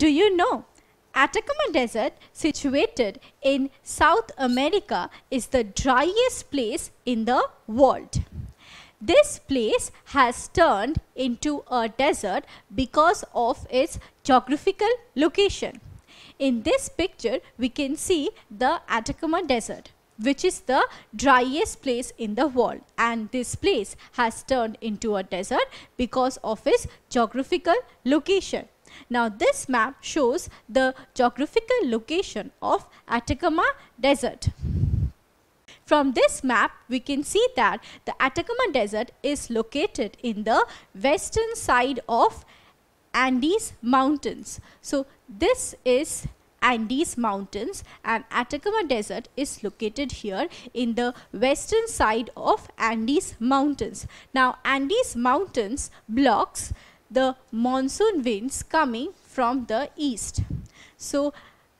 Do you know Atacama Desert situated in South America is the driest place in the world. This place has turned into a desert because of its geographical location. In this picture, we can see the Atacama Desert which is the driest place in the world and this place has turned into a desert because of its geographical location. Now this map shows the geographical location of Atacama Desert. From this map, we can see that the Atacama Desert is located in the western side of Andes Mountains. So this is Andes Mountains and Atacama Desert is located here in the western side of Andes Mountains. Now Andes Mountains blocks the monsoon winds coming from the east. So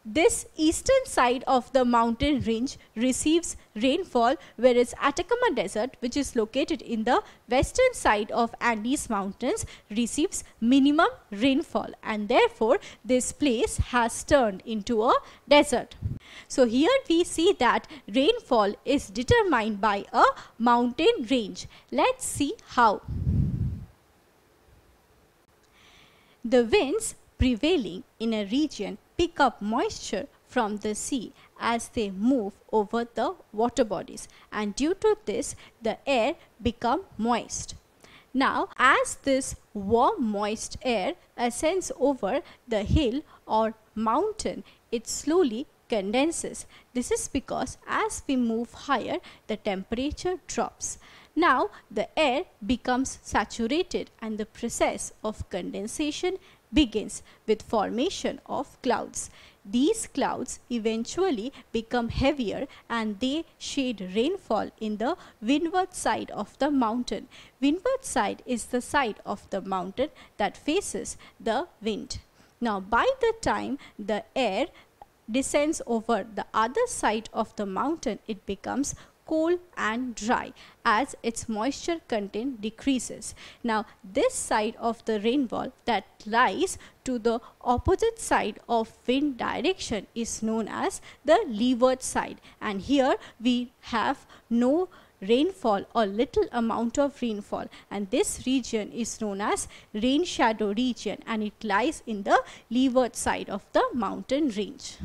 this eastern side of the mountain range receives rainfall whereas Atacama Desert which is located in the western side of Andes Mountains receives minimum rainfall and therefore this place has turned into a desert. So here we see that rainfall is determined by a mountain range. Let's see how. The winds prevailing in a region pick up moisture from the sea as they move over the water bodies and due to this the air become moist. Now as this warm moist air ascends over the hill or mountain it slowly condenses. This is because as we move higher the temperature drops. Now the air becomes saturated and the process of condensation begins with formation of clouds. These clouds eventually become heavier and they shade rainfall in the windward side of the mountain. Windward side is the side of the mountain that faces the wind. Now by the time the air descends over the other side of the mountain, it becomes cold and dry as its moisture content decreases. Now this side of the rainfall that lies to the opposite side of wind direction is known as the leeward side and here we have no rainfall or little amount of rainfall and this region is known as rain shadow region and it lies in the leeward side of the mountain range.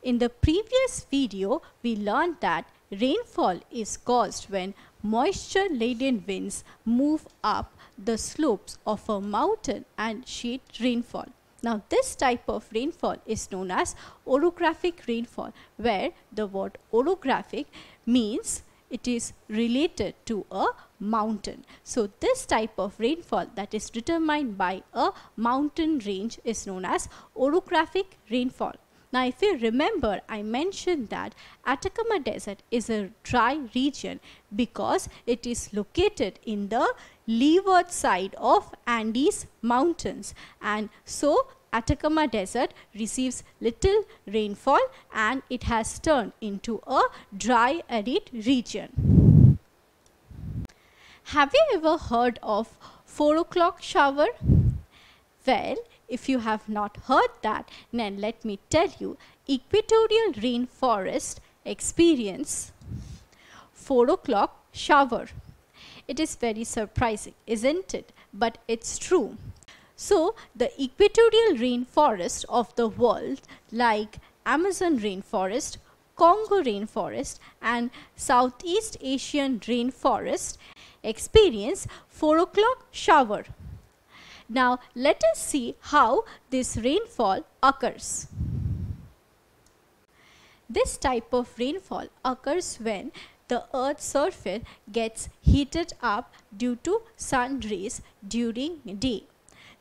In the previous video, we learned that rainfall is caused when moisture laden winds move up the slopes of a mountain and shed rainfall. Now this type of rainfall is known as orographic rainfall where the word orographic means it is related to a mountain. So this type of rainfall that is determined by a mountain range is known as orographic rainfall. Now if you remember I mentioned that Atacama Desert is a dry region because it is located in the leeward side of Andes mountains and so Atacama Desert receives little rainfall and it has turned into a dry arid region. Have you ever heard of 4 o'clock shower? Well, if you have not heard that, then let me tell you, equatorial rainforest experience 4 o'clock shower. It is very surprising, isn't it? But it's true. So, the equatorial rainforest of the world like Amazon rainforest, Congo rainforest and Southeast Asian rainforest experience 4 o'clock shower. Now let us see how this rainfall occurs. This type of rainfall occurs when the earth's surface gets heated up due to sun rays during day.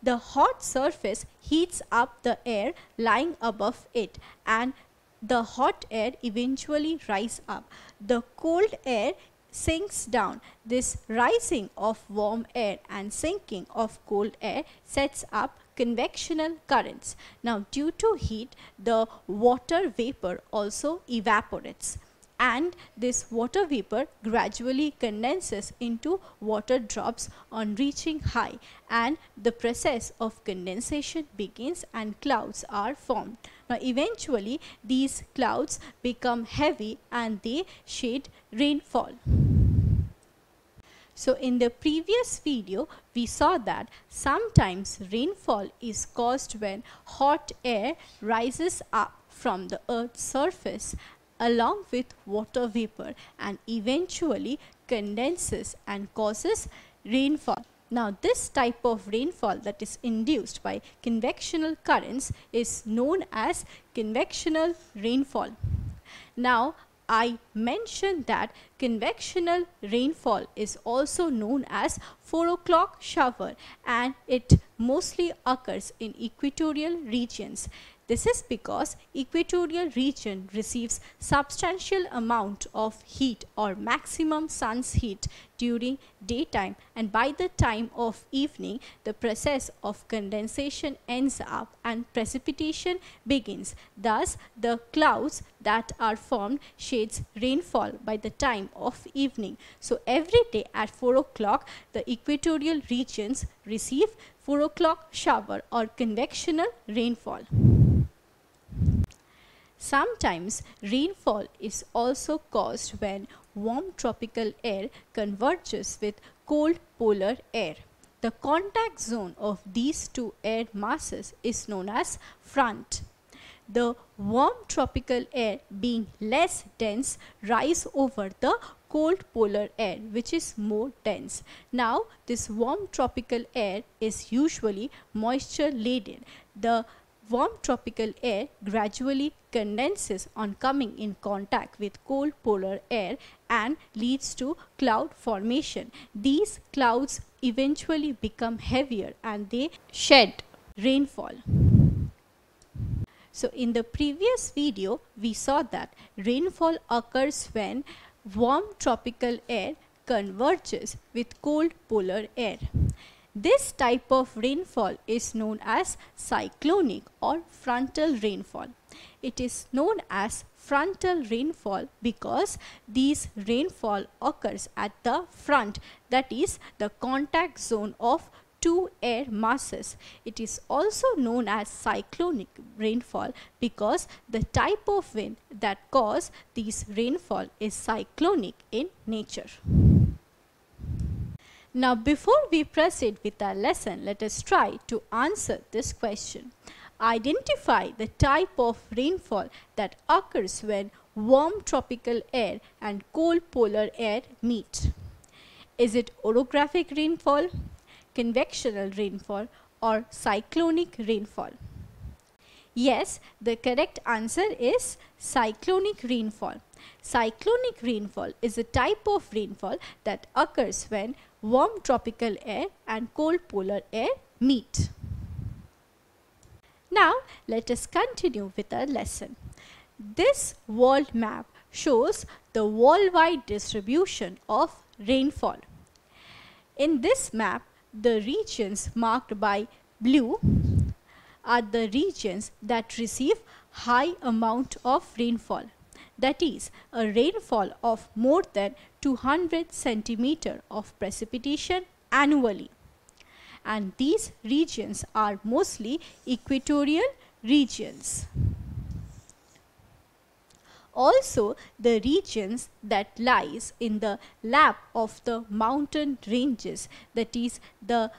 The hot surface heats up the air lying above it and the hot air eventually rise up. The cold air sinks down. This rising of warm air and sinking of cold air sets up convectional currents. Now due to heat, the water vapor also evaporates. and this water vapor gradually condenses into water drops on reaching high and the process of condensation begins and clouds are formed. Now eventually these clouds become heavy and they shed rainfall. So in the previous video, we saw that sometimes rainfall is caused when hot air rises up from the earth's surface along with water vapor and eventually condenses and causes rainfall. Now this type of rainfall that is induced by convectional currents is known as convectional rainfall. Now I mentioned that convectional rainfall is also known as 4 o'clock shower and it mostly occurs in equatorial regions. This is because equatorial region receives substantial amount of heat or maximum sun's heat during daytime and by the time of evening the process of condensation ends up and precipitation begins. Thus the clouds that are formed shades rainfall by the time of evening. So every day at 4 o'clock the equatorial regions receive 4 o'clock shower or convectional rainfall. Sometimes rainfall is also caused when warm tropical air converges with cold polar air. The contact zone of these two air masses is known as front. The warm tropical air being less dense rise over the cold polar air which is more dense. Now this warm tropical air is usually moisture laden. The warm tropical air gradually condenses on coming in contact with cold polar air and leads to cloud formation. These clouds eventually become heavier and they shed rainfall. So in the previous video, we saw that rainfall occurs when warm tropical air converges with cold polar air. This type of rainfall is known as cyclonic or frontal rainfall. It is known as frontal rainfall because these rainfall occurs at the front that is the contact zone of two air masses. It is also known as cyclonic rainfall because the type of wind that cause these rainfall is cyclonic in nature. Now before we proceed with our lesson, let us try to answer this question. Identify the type of rainfall that occurs when warm tropical air and cold polar air meet. Is it orographic rainfall, convectional rainfall or cyclonic rainfall? Yes, the correct answer is cyclonic rainfall. Cyclonic rainfall is a type of rainfall that occurs when warm tropical air and cold polar air meet. Now let us continue with our lesson. This world map shows the worldwide distribution of rainfall. In this map, the regions marked by blue are the regions that receive high amount of rainfall that is a rainfall of more than 200 centimeter of precipitation annually. And these regions are mostly equatorial regions. Also, the regions that lies in the lap of the mountain ranges, that is the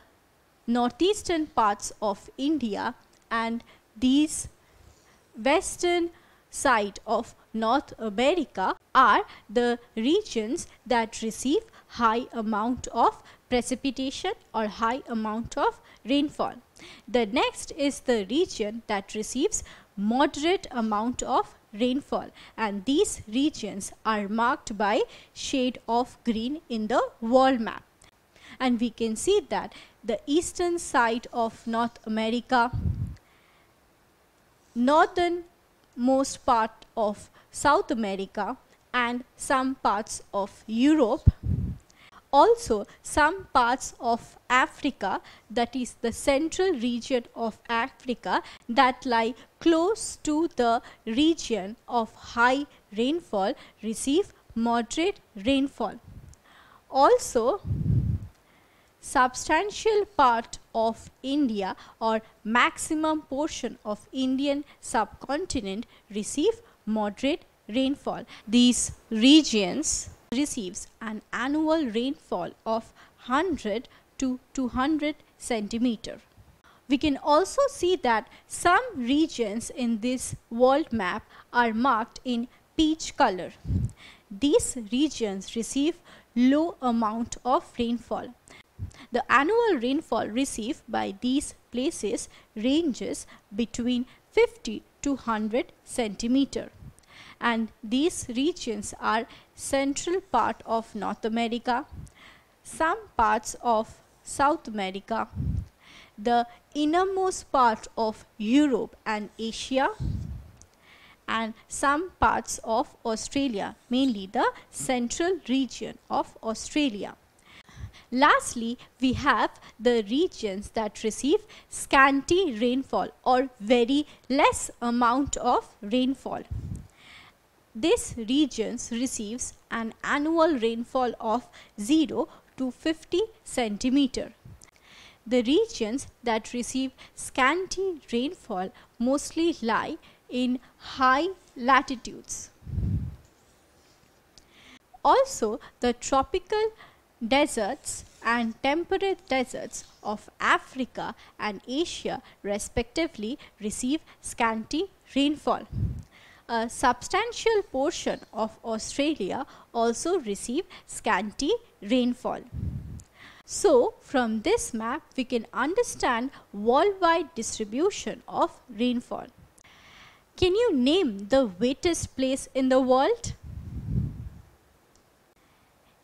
northeastern parts of India and these western side of North America are the regions that receive high amount of precipitation or high amount of rainfall. The next is the region that receives moderate amount of rainfall and these regions are marked by shade of green in the world map. And we can see that the eastern side of North America, northern most part of South America and some parts of Europe. Also some parts of Africa that is the central region of Africa that lie close to the region of high rainfall receive moderate rainfall. Also, substantial part of India or maximum portion of Indian subcontinent receive moderate rainfall. These regions receives an annual rainfall of 100 to 200 centimeter. We can also see that some regions in this world map are marked in peach color. These regions receive low amount of rainfall. The annual rainfall received by these places ranges between 50 to 100 centimeter and these regions are central part of North America, some parts of South America, the innermost part of Europe and Asia and some parts of Australia, mainly the central region of Australia. Lastly, we have the regions that receive scanty rainfall or very less amount of rainfall. This regions receives an annual rainfall of 0 to 50 centimeter. The regions that receive scanty rainfall mostly lie in high latitudes. Also, the tropical deserts and temperate deserts of Africa and Asia respectively receive scanty rainfall. A substantial portion of Australia also receive scanty rainfall. So, from this map we can understand worldwide distribution of rainfall. Can you name the wettest place in the world?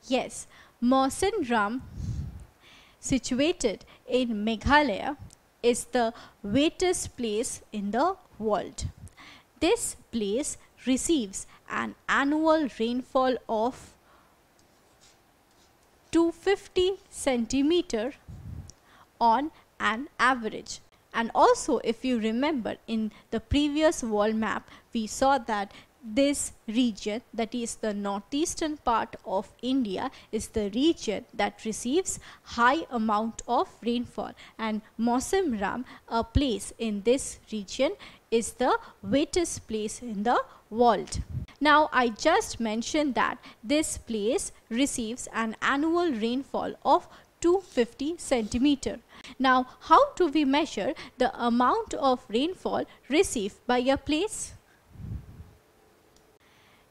Yes, Mawsynram situated in Meghalaya is the wettest place in the world. This place receives an annual rainfall of 250 centimeter on an average. And also if you remember in the previous world map, we saw that this region that is the northeastern part of India is the region that receives high amount of rainfall and Mawsynram a place in this region is the wettest place in the world. Now I just mentioned that this place receives an annual rainfall of 250 centimeter. Now how do we measure the amount of rainfall received by a place?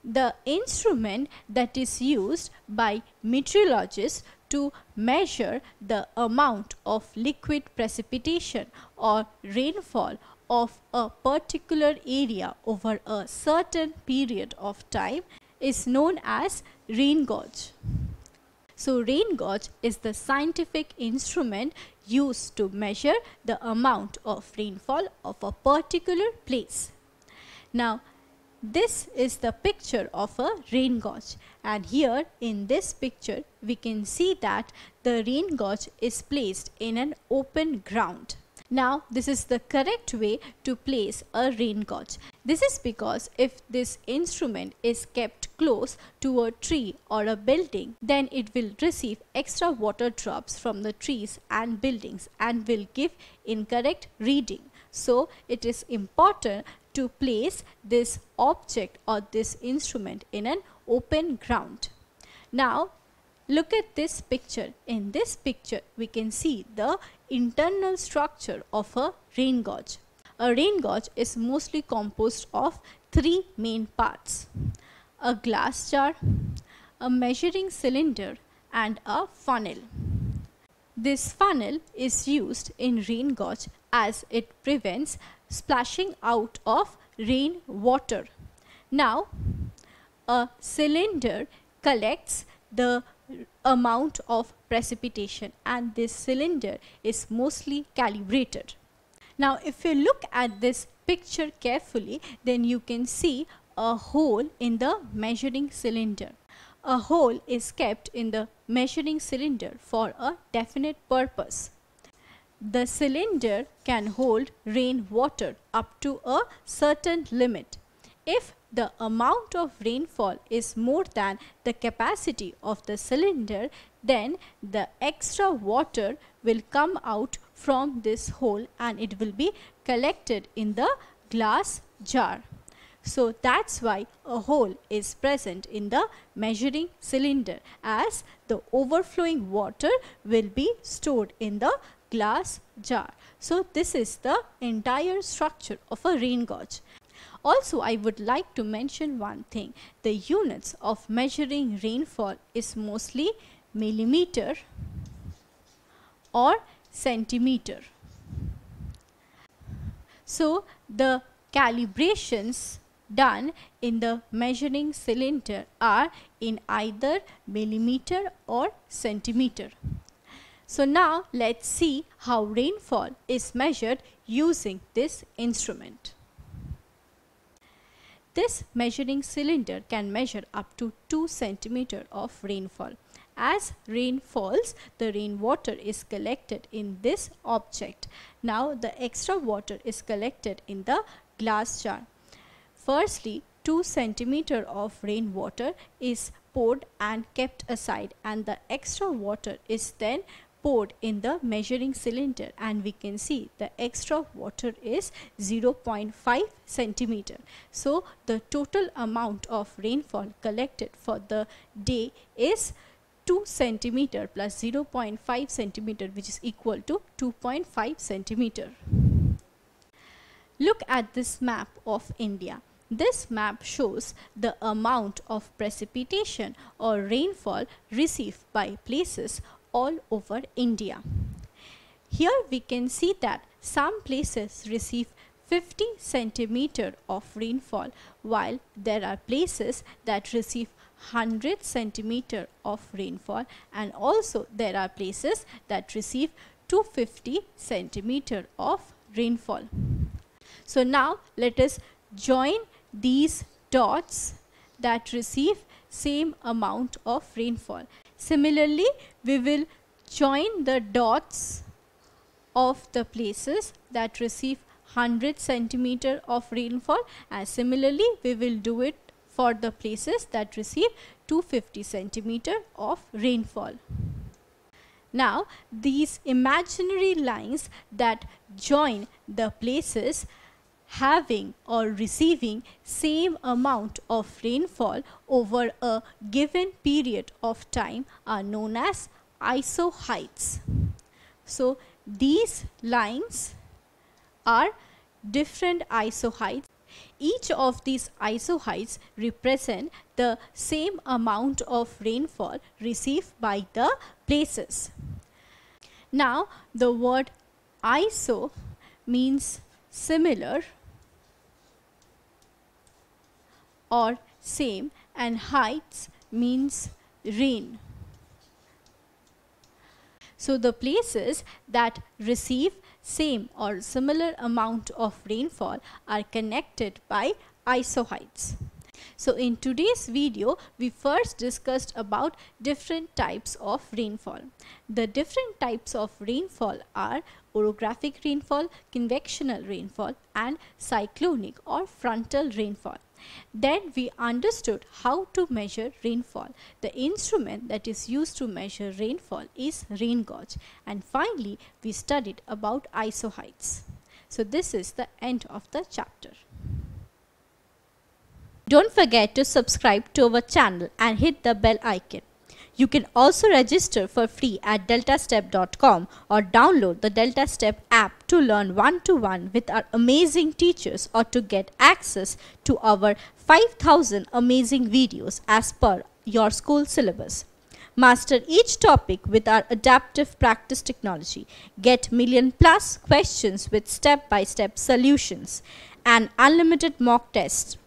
the instrument that is used by meteorologists to measure the amount of liquid precipitation or rainfall of a particular area over a certain period of time is known as rain gauge. So rain gauge is the scientific instrument used to measure the amount of rainfall of a particular place. Now this is the picture of a rain gauge and here in this picture we can see that the rain gauge is placed in an open ground. Now this is the correct way to place a rain gauge. This is because if this instrument is kept close to a tree or a building then it will receive extra water drops from the trees and buildings and will give incorrect reading. So it is important to place this object or this instrument in an open ground. Now look at this picture. In this picture we can see the internal structure of a rain gauge. A rain gauge is mostly composed of three main parts. A glass jar, a measuring cylinder and a funnel. This funnel is used in rain gauge as it prevents splashing out of rain water. Now a cylinder collects the amount of precipitation and this cylinder is mostly calibrated. Now if you look at this picture carefully then you can see a hole in the measuring cylinder. A hole is kept in the measuring cylinder for a definite purpose. The cylinder can hold rain water up to a certain limit. If the amount of rainfall is more than the capacity of the cylinder, then the extra water will come out from this hole and it will be collected in the glass jar. So that's why a hole is present in the measuring cylinder as the overflowing water will be stored in the glass jar. So this is the entire structure of a rain gauge. Also, I would like to mention one thing. The units of measuring rainfall is mostly millimeter or centimeter. So, the calibrations done in the measuring cylinder are in either millimeter or centimeter. So now let's see how rainfall is measured using this instrument. This measuring cylinder can measure up to 2 centimeter of rainfall. As rain falls, the rainwater is collected in this object. Now the extra water is collected in the glass jar. Firstly, 2 centimeter of rainwater is poured and kept aside and the extra water is then poured in the measuring cylinder and we can see the extra water is 0.5 centimeter. So the total amount of rainfall collected for the day is 2 centimeter plus 0.5 centimeter which is equal to 2.5 centimeter. Look at this map of India. This map shows the amount of precipitation or rainfall received by places all over India. Here we can see that some places receive 50 centimeter of rainfall while there are places that receive 100 centimeter of rainfall and also there are places that receive 250 centimeter of rainfall. So now let us join these dots that receive same amount of rainfall. Similarly, we will join the dots of the places that receive 100 centimeter of rainfall and similarly we will do it for the places that receive 250 centimeter of rainfall. Now these imaginary lines that join the places having or receiving same amount of rainfall over a given period of time are known as isohyets. So these lines are different isohyets. Each of these isohyets represent the same amount of rainfall received by the places. Now the word iso means similar or same and heights means rain. So the places that receive same or similar amount of rainfall are connected by isohyets. So in today's video, we first discussed about different types of rainfall. The different types of rainfall are orographic rainfall, convectional rainfall and cyclonic or frontal rainfall. Then we understood how to measure rainfall. The instrument that is used to measure rainfall is rain gauge. And finally, we studied about isohyets. So this is the end of the chapter. Don't forget to subscribe to our channel and hit the bell icon. You can also register for free at deltastep.com or download the Delta Step app to learn one-to-one -one with our amazing teachers or to get access to our 5000 amazing videos as per your school syllabus. Master each topic with our adaptive practice technology. Get million plus questions with step-by-step -step solutions and unlimited mock tests.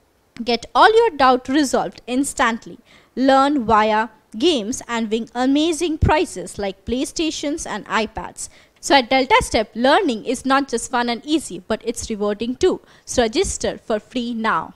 Get all your doubt resolved instantly. Learn via games and win amazing prizes like PlayStations and iPads. So at Delta Step, learning is not just fun and easy, but it's rewarding too. So register for free now.